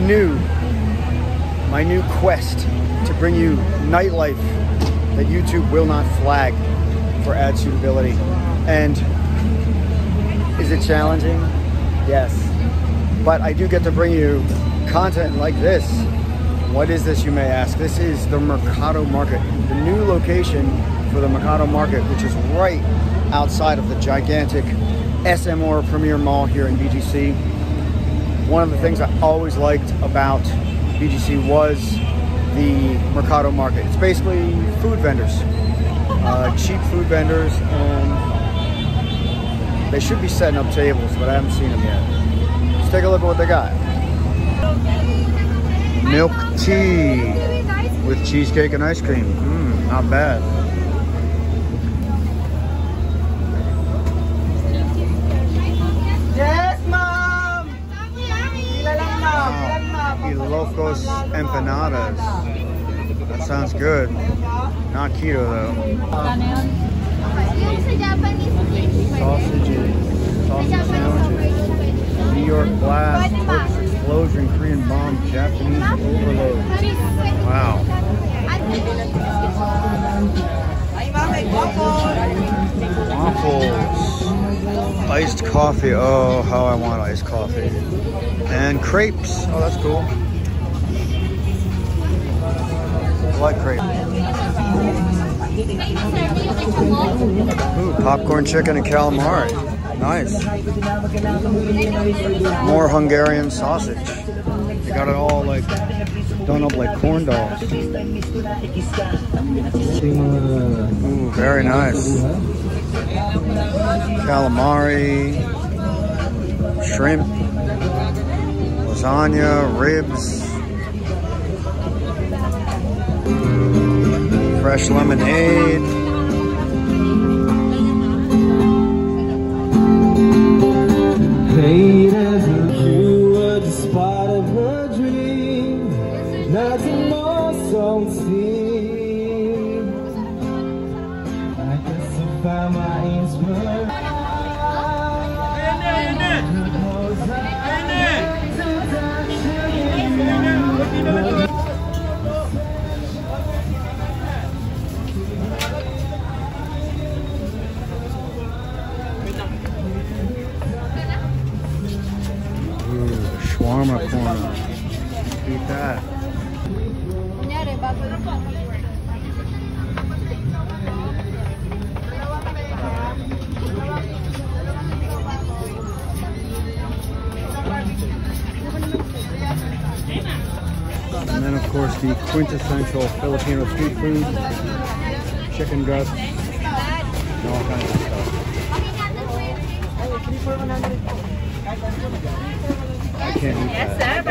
new, my new quest to bring you nightlife that YouTube will not flag for ad suitability. And is it challenging? Yes. But I do get to bring you content like this. What is this, you may ask? This is the Mercato Market, the new location for the Mercato Market, which is right outside of the gigantic SM Aura Premier Mall here in BGC. One of the things I always liked about BGC was the Mercato Market. It's basically food vendors, uh, cheap food vendors, and they should be setting up tables, but I haven't seen them yet. Let's take a look at what they got. Milk tea with cheesecake and ice cream. Mmm, not bad. Empanadas. That sounds good. Not keto though. Yung sa Japanese cake. Sausages, sausage sandwiches, New York blast, Turkish explosion, Korean bomb, Japanese overload. Wow. Ay, ma'am, may waffle. Waffles, iced coffee. Oh, how I want iced coffee. And crepes. Oh, that's cool. I like. Ooh, popcorn chicken and calamari. Nice. More Hungarian sausage. They got it all like done up like corn dogs. Ooh, very nice. Calamari, shrimp, lasagna, ribs, fresh lemonade. Paid as if you were of her dream. Nothing more so. I guess I found my inspiration. Ooh, corner. Eat that. And then, of course, the quintessential Filipino street food chicken guts, and all kinds of stuff. I can't eat that.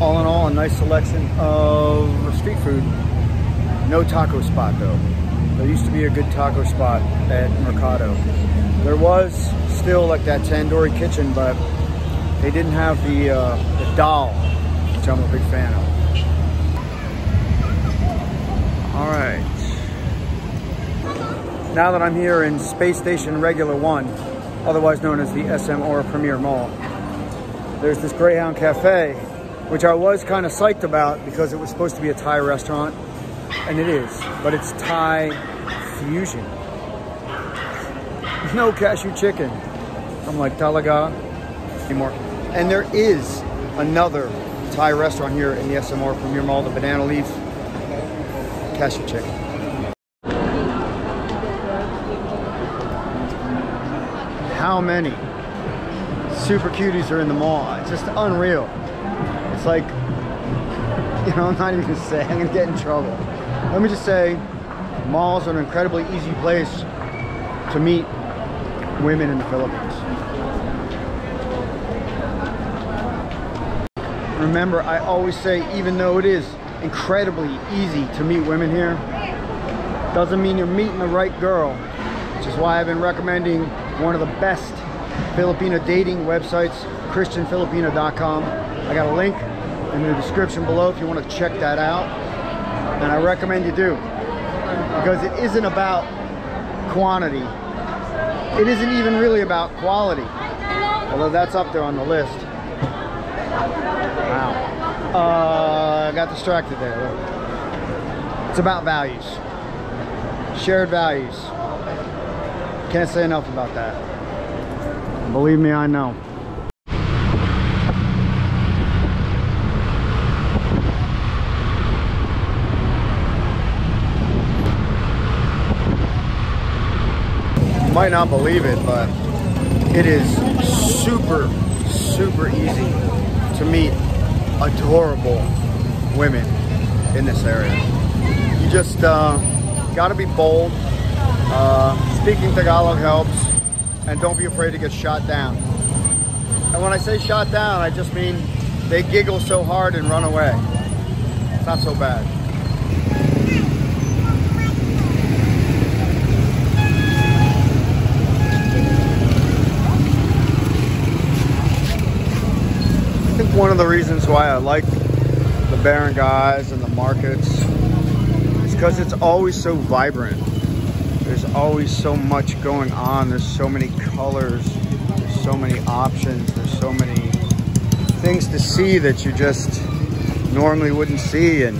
All in all, a nice selection of street food. No taco spot though. There used to be a good taco spot at Mercato. There was still like that tandoori kitchen, but they didn't have the, uh, the dal, which I'm a big fan of. All right. Now that I'm here in Space Station Regular One, otherwise known as the SM Aura Premier Mall, there's this Greyhound Cafe, which I was kind of psyched about because it was supposed to be a Thai restaurant, and it is, but it's Thai fusion. No cashew chicken. I'm like, talaga? Anymore. And there is another Thai restaurant here in the SM Aura Premier Mall, the Banana Leaf Cashew Chicken. How many super cuties are in the mall? It's just unreal. It's like, you know, I'm not even gonna say, I'm gonna get in trouble. Let me just say, malls are an incredibly easy place to meet women in the Philippines. Remember, I always say, even though it is incredibly easy to meet women here, doesn't mean you're meeting the right girl, which is why I've been recommending one of the best Filipino dating websites, christianfilipina.com. I got a link in the description below if you want to check that out. And I recommend you do. Because it isn't about quantity, it isn't even really about quality, although that's up there on the list. Wow. Uh, got distracted there. It's about values. Shared values. Can't say enough about that. Believe me, I know. You might not believe it, but it is super, super easy to meet adorable women in this area. You just uh, got to be bold. Speaking Tagalog helps, and don't be afraid to get shot down. And when I say shot down, I just mean they giggle so hard and run away. It's not so bad. I think one of the reasons why I like the barangays and the markets is because it's always so vibrant. There's always so much going on. There's so many colors. There's so many options. There's so many things to see that you just normally wouldn't see. And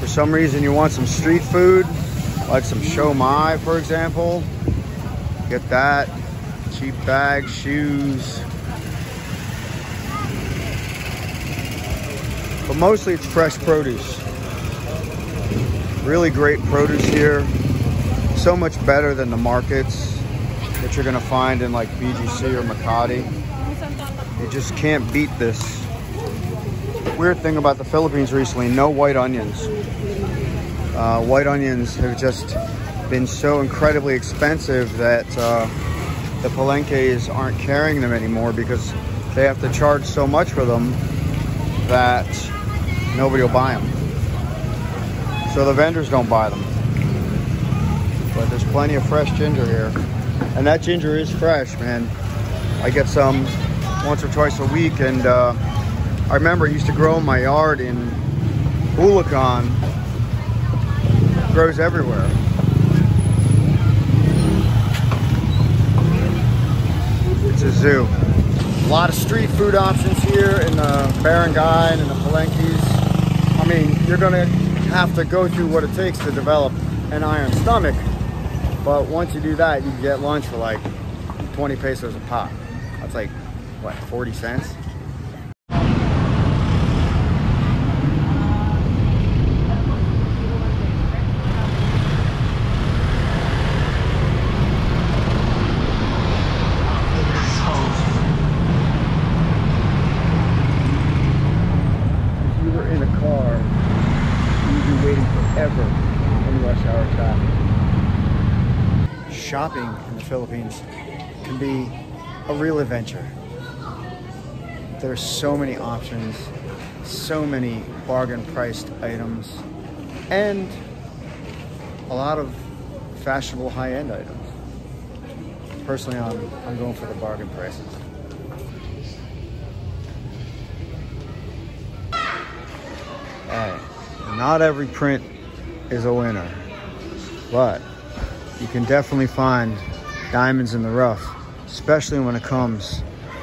for some reason you want some street food, like some shomai, for example. Get that. Cheap bags, shoes, but mostly it's fresh produce. Really great produce here. So much better than the markets that you're gonna find in like BGC or Makati. You just can't beat this. Weird thing about the Philippines recently, no white onions. Uh, white onions have just been so incredibly expensive that uh, the palenques aren't carrying them anymore because they have to charge so much for them that nobody will buy them. So the vendors don't buy them. But there's plenty of fresh ginger here. And that ginger is fresh, man. I get some once or twice a week. And uh, I remember I used to grow in my yard in Bulacan. It grows everywhere. It's a zoo. A lot of street food options here in the barangay and in the palenques. I mean, you're gonna have to go through what it takes to develop an iron stomach. But once you do that, you get lunch for like 20 pesos a pop. That's like, what, 40 cents? If you were in a car, you'd be waiting forever in rush hour traffic. Shopping in the Philippines can be a real adventure. There are so many options, so many bargain priced items, and a lot of fashionable high end items. Personally, I'm, I'm going for the bargain prices. Hey, not every print is a winner, but you can definitely find diamonds in the rough, especially when it comes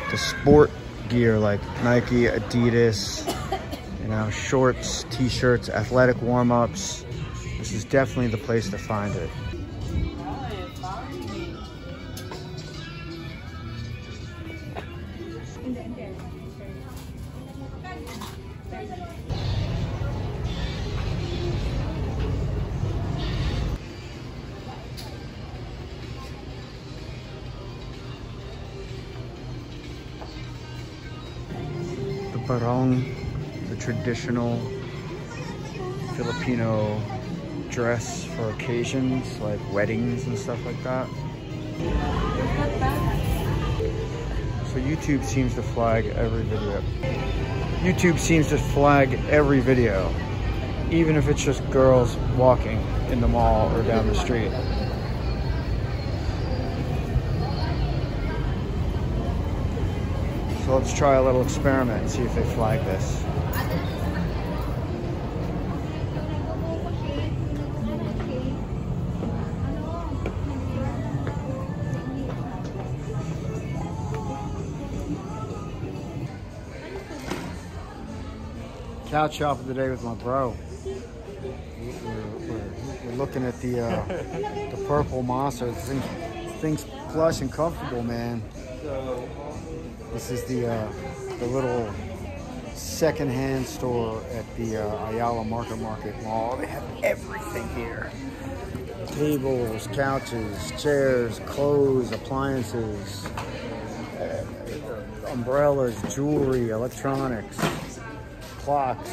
to sport gear like Nike, Adidas, you know, shorts, t-shirts, athletic warm-ups. This is definitely the place to find it. The the traditional Filipino dress for occasions like weddings and stuff like that. So YouTube seems to flag every video. YouTube seems to flag every video, even if it's just girls walking in the mall or down the street. let's try a little experiment and see if they flag this. Cow chop of the day with my bro. We're, looking at the uh, the purple monster. This thing's, this thing's plush and comfortable, man. So this is the uh, the little secondhand store at the uh, Ayala Market Market Mall. They have everything here: tables, couches, chairs, clothes, appliances, uh, umbrellas, jewelry, electronics, clocks,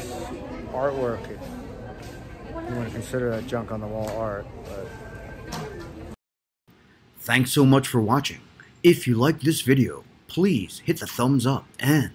artwork. You want to consider that junk on the wall art, but. Thanks so much for watching. If you liked this video, please hit the thumbs up and